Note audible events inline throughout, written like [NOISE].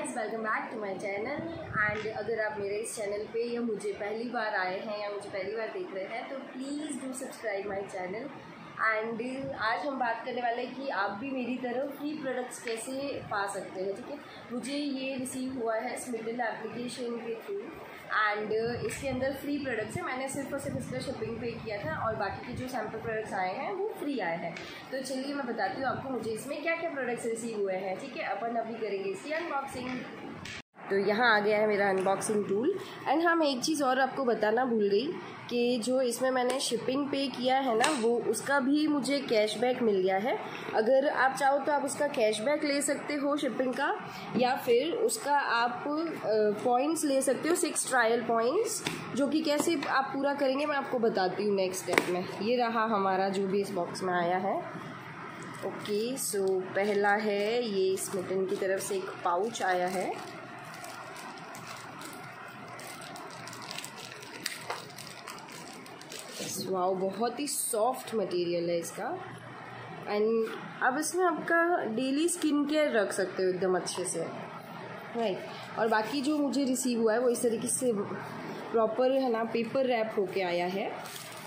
Guys welcome back to my channel and अगर आप मेरे इस चैनल पे या मुझे पहली बार आए हैं या मुझे पहली बार देख रहे हैं तो please do subscribe my channel and आज हम बात करने वाले हैं कि आप भी मेरी तरह फ्री प्रोडक्ट्स कैसे पा सकते हैं, ठीक है? मुझे ये रिसीव हुआ है स्मिडल एप्लीकेशन के थ्रू एंड इसके अंदर फ्री प्रोडक्ट्स हैं। मैंने सिर्फ़ और सिर्फ़ इसका शिपिंग पे किया था और बाकी के जो सैंपल प्रोडक्ट्स आए हैं, वो फ्री आए हैं। तो चलिए मैं बताती हूँ आपको मुझे इसमें क्या क्या प्रोडक्ट्स रिसीव हुए हैं, ठीक है? अपन अभी करेंगे इसकी अनबॉक्सिंग तो यहाँ आ गया है मेरा अनबॉक्सिंग टूल एंड हाँ मैं एक चीज़ और आपको बताना भूल गई कि जो इसमें मैंने शिपिंग पे किया है ना, वो उसका भी मुझे कैशबैक मिल गया है। अगर आप चाहो तो आप उसका कैशबैक ले सकते हो शिपिंग का, या फिर उसका आप पॉइंट्स ले सकते हो सिक्स ट्रायल पॉइंट्स जो कि कैसे आप पूरा करेंगे मैं आपको बताती हूँ नेक्स्ट स्टेप में। ये रहा हमारा जो भी इस बॉक्स में आया है। ओके सो पहला है ये स्मिटन की तरफ़ से एक पाउच आया है। वाओ बहुत ही सॉफ्ट मटेरियल है इसका। एंड अब इसमें आपका डेली स्किन केयर रख सकते हो एकदम अच्छे से। राइट और बाकी जो मुझे रिसीव हुआ है वो इस तरीके से प्रॉपर है ना पेपर रैप होके आया है।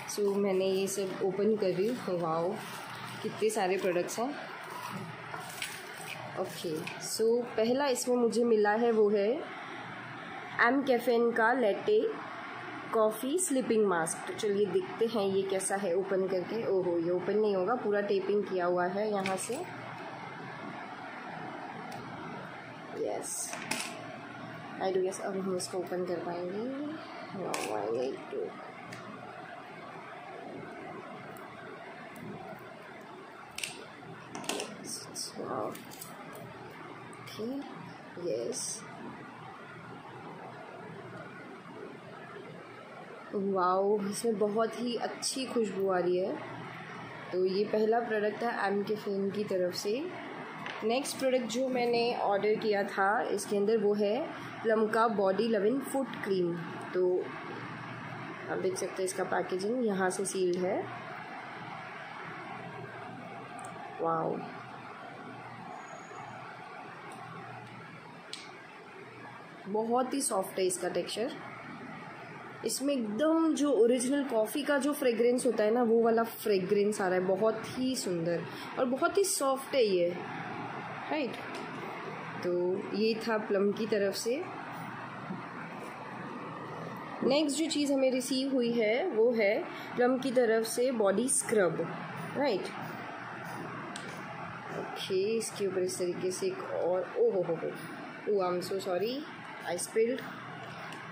सो so, मैंने ये सब ओपन कर रही हूँ। वाओ कितने सारे प्रोडक्ट्स हैं। ओके सो पहला इसमें मुझे मिला है वो है एम कैफेन का लेटे कॉफ़ी स्लीपिंग मास्क तो चलिए देखते हैं ये कैसा है ओपन करके। ओहो, ये ओपन नहीं होगा, पूरा टेपिंग किया हुआ है यहाँ से। यस आई डू यस अब हम इसको ओपन कर पाएँगे। ठीक यस वाओ, इसमें बहुत ही अच्छी खुशबू आ रही है। तो ये पहला प्रोडक्ट है एम के फ़िल्म की तरफ़ से। नेक्स्ट प्रोडक्ट जो मैंने ऑर्डर किया था, इसके अंदर वो है प्लम का बॉडी लविन फुट क्रीम तो आप देख सकते हैं इसका पैकेजिंग यहाँ से सील्ड है। वाओ। बहुत ही सॉफ्ट है इसका टेक्सचर इसमें एकदम जो ओरिजिनल कॉफ़ी का जो फ्रेग्रेंस होता है ना, वो वाला फ्रेग्रेंस आ रहा है। बहुत ही सुंदर और बहुत ही सॉफ्ट है ये। राइट तो ये था प्लम की तरफ़ से। नेक्स्ट जो चीज़ हमें रिसीव हुई है, वो है प्लम की तरफ़ से बॉडी स्क्रब राइट ओके इसके ऊपर इस तरीके से एक और ओ हो हो हो I am so sorry I spilled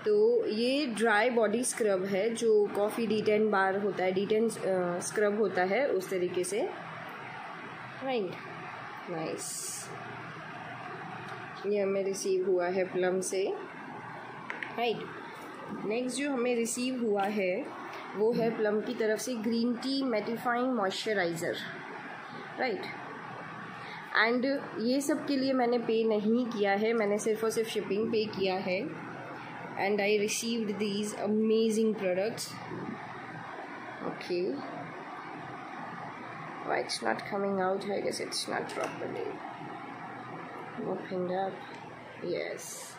तो ये ड्राई बॉडी स्क्रब है, जो कॉफ़ी डी टेन बार होता है डी टेन स्क्रब होता है उस तरीके से। राइट नाइस ये हमें रिसीव हुआ है प्लम से। राइट नेक्स्ट जो हमें रिसीव हुआ है, वो है प्लम की तरफ़ से green tea mattifying moisturizer right and ये सब के लिए मैंने पे नहीं किया है, मैंने सिर्फ़ और सिर्फ़ शिपिंग पे किया है। And I received these amazing products. Okay. Why it's not coming out? I guess it's not properly opened up. Yes.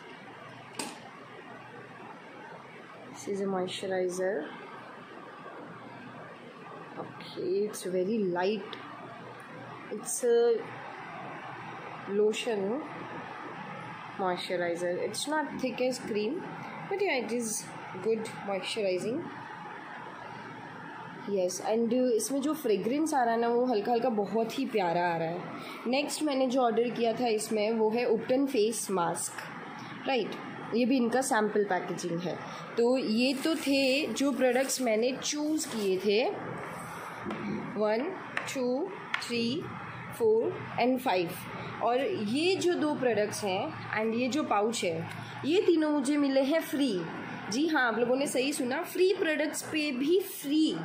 This is a moisturizer. Okay it's very light. It's a lotion moisturizer. It's not thick as cream but yeah, it is good moisturizing. Yes and इसमें जो fragrance आ रहा है ना, वो हल्का हल्का बहुत ही प्यारा आ रहा है। नेक्स्ट मैंने जो ऑर्डर किया था इसमें, वो है उपटन फेस मास्क राइट ये भी इनका सैंपल पैकेजिंग है। तो ये तो थे जो प्रोडक्ट्स मैंने चूज़ किए थे। One two three four and five और ये जो दो प्रोडक्ट्स हैं एंड ये जो पाउच है, ये तीनों मुझे मिले हैं फ्री जी हाँ आप लोगों ने सही सुना फ्री प्रोडक्ट्स पे भी फ्री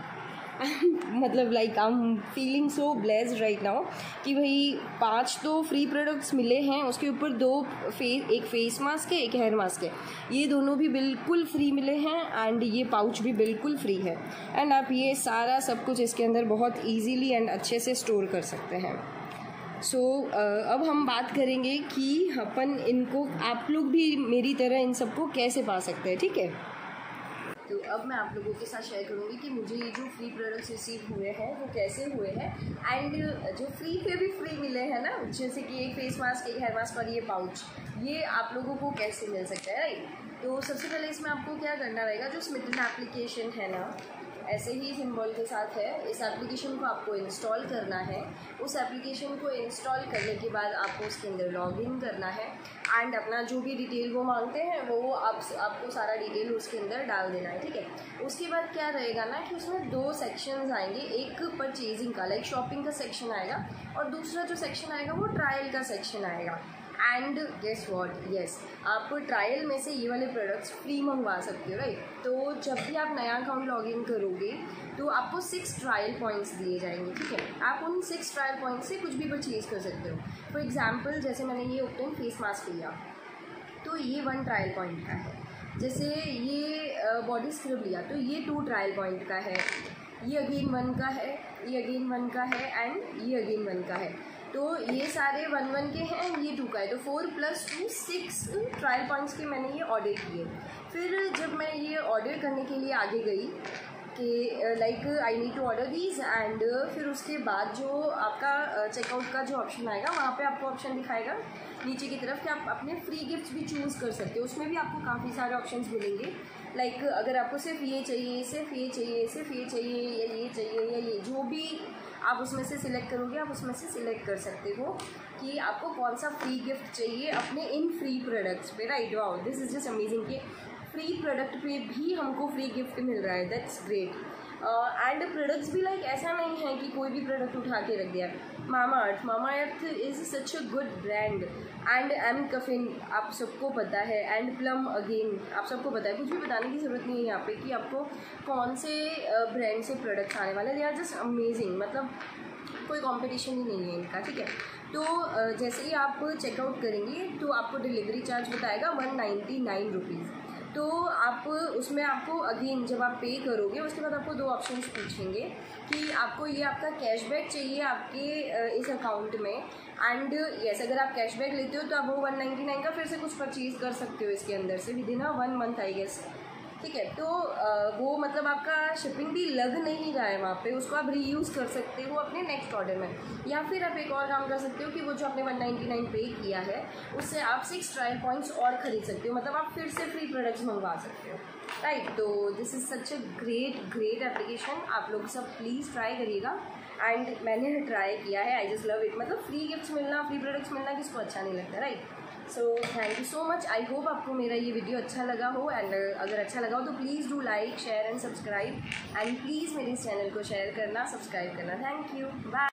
[LAUGHS] मतलब like I am feeling so blessed right now कि भाई पाँच तो फ्री प्रोडक्ट्स मिले हैं, उसके ऊपर दो फेस एक फेस मास्क है, एक हेयर मास्क है. ये दोनों भी बिल्कुल फ्री मिले हैं एंड ये पाउच भी बिल्कुल फ्री है. एंड आप ये सारा सब कुछ इसके अंदर बहुत ईजीली एंड अच्छे से स्टोर कर सकते हैं. सो so, uh, अब हम बात करेंगे कि अपन इनको आप लोग भी मेरी तरह इन सबको कैसे पा सकते हैं ठीक है? तो अब मैं आप लोगों के साथ शेयर करूँगी कि मुझे ये जो फ्री प्रोडक्ट्स रिसीव हुए हैं वो कैसे हुए हैं। एंड जो फ्री पे भी फ्री मिले हैं ना जैसे कि एक फेस मास्क एक हेयर मास्क और ये पाउच ये आप लोगों को कैसे मिल सकता है राइट तो सबसे पहले इसमें आपको क्या करना रहेगा जो स्मिटन एप्लीकेशन है ना ऐसे ही सिंबल के साथ है। इस एप्लीकेशन को आपको इंस्टॉल करना है। उस एप्लीकेशन को इंस्टॉल करने के बाद आपको उसके अंदर लॉग इन करना है। एंड अपना जो भी डिटेल वो मांगते हैं, वो आप, आपको सारा डिटेल उसके अंदर डाल देना है, ठीक है? उसके बाद क्या रहेगा ना कि उसमें दो सेक्शंस आएँगे। एक परचेजिंग का लाइक शॉपिंग का सेक्शन आएगा और दूसरा जो सेक्शन आएगा वो ट्रायल का सेक्शन आएगा। एंड गेस वॉट येस आप ट्रायल में से ये वाले प्रोडक्ट्स फ्री मंगवा सकते हो राइट तो जब भी आप नया अकाउंट लॉग इन करोगे तो आपको सिक्स ट्रायल पॉइंट्स दिए जाएँगे, ठीक है? आप उन सिक्स ट्रायल पॉइंट्स से कुछ भी परचेज कर सकते हो। फॉर एग्ज़ाम्पल जैसे मैंने ये ओपन फेस मास्क लिया तो ये वन ट्रायल पॉइंट का है। जैसे ये बॉडी स्क्रब लिया तो ये टू ट्रायल पॉइंट का है। ये अगेन वन का है, ये अगेन वन का है एंड ये अगेन वन का है। तो ये सारे वन वन के हैं ये टू का है। तो four plus two six trial points के मैंने ये ऑर्डर किए। फिर जब मैं ये ऑर्डर करने के लिए आगे गई कि like I need to order these and फिर उसके बाद जो आपका चेकआउट का जो ऑप्शन आएगा वहाँ पे आपको ऑप्शन दिखाएगा। नीचे की तरफ़ कि आप अपने फ्री गिफ्ट्स भी चूज़ कर सकते हो। उसमें भी आपको काफ़ी सारे ऑप्शंस मिलेंगे। लाइक like, अगर आपको सिर्फ़ ये चाहिए सिर्फ़ ये चाहिए सिर्फ़ ये चाहिए या ये चाहिए या ये जो भी आप उसमें से सिलेक्ट करोगे, आप उसमें से सिलेक्ट कर सकते हो कि आपको कौन सा फ्री गिफ्ट चाहिए अपने इन फ्री प्रोडक्ट्स पे right wow this is just amazing कि फ्री प्रोडक्ट पे भी हमको फ्री गिफ्ट मिल रहा है दैट्स ग्रेट एंड प्रोडक्ट्स भी लाइक ऐसा नहीं है कि कोई भी प्रोडक्ट उठा के रख दिया। Mamaearth Mamaearth is such a good brand and mCaffeine आप सबको पता है। एंड प्लम अगेन आप सबको पता है। कुछ भी बताने की ज़रूरत नहीं है यहाँ पे कि आपको कौन से ब्रांड से प्रोडक्ट्स आने वाले। दे आर जस्ट अमेजिंग मतलब कोई कंपटीशन ही नहीं है इनका, ठीक है? तो जैसे ही आप चेकआउट करेंगे तो आपको डिलीवरी चार्ज बताएगा वन नाइन्टी नाइन रुपीज़ तो आप उसमें आपको अगेन जब आप पे करोगे, उसके बाद आपको दो ऑप्शंस पूछेंगे कि आपको ये आपका कैशबैक चाहिए आपके इस अकाउंट में। एंड यस अगर आप कैशबैक लेते हो तो आप वो वन नाइन्टी नाइन का फिर से कुछ परचेज कर सकते हो इसके अंदर से। Within a one month I guess ठीक है तो वो मतलब आपका शिपिंग भी लग नहीं रहा है वहाँ पे, उसको आप रीयूज़ कर सकते हो अपने नेक्स्ट ऑर्डर में। या फिर आप एक और काम कर सकते हो कि वो जो आपने वन नाइन्टी नाइन पे किया है, उससे आप सिक्स ट्रायल पॉइंट्स और ख़रीद सकते हो मतलब आप फिर से फ्री प्रोडक्ट्स मंगवा सकते हो। राइट तो this is such a great great application आप लोग सब प्लीज़ ट्राई करिएगा। एंड मैंने ट्राई किया है आई जस्ट लव इट मतलब फ्री गिफ्ट्स मिलना फ्री प्रोडक्ट्स मिलना किसको अच्छा नहीं लगता right so thank you so much I hope आपको मेरा ये वीडियो अच्छा लगा हो एंड अगर अच्छा लगा हो तो please do like share and subscribe and please मेरे इस चैनल को शेयर करना सब्सक्राइब करना. Thank you bye